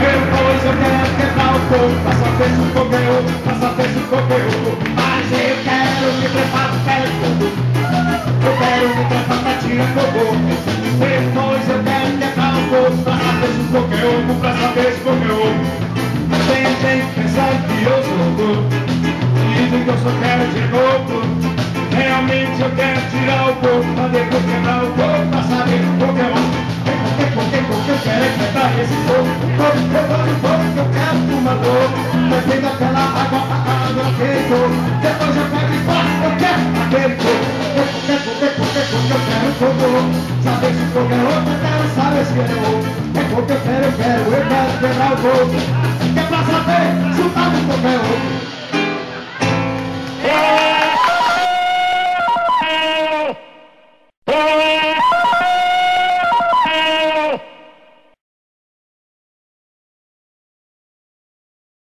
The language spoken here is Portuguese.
Depois eu quero quebrar o fogo, passa peixe no fogueiro, passa peixe no fogueiro. Mas eu quero me preparo, quero tudo. Eu quero me preparar, tira fogo. Depois eu quero quebrar o fogo, passa peixe no fogueiro, passa quero de novo. Realmente eu quero tirar o fogo, pra depois quebrar o fogo, pra saber o Pokémon. Porque, porque, porque eu quero é quebrar esse fogo. Fogo, fogo, fogo, que eu quero fumador. Depois daquela água, a água queimou. Depois eu pego e faço, eu quero aquele fogo. Porque, porque, porque, porque eu quero fogo. Saber se fogo é outro, eu quero saber se é outro. É porque eu quero, eu quero, eu quero quebrar o fogo.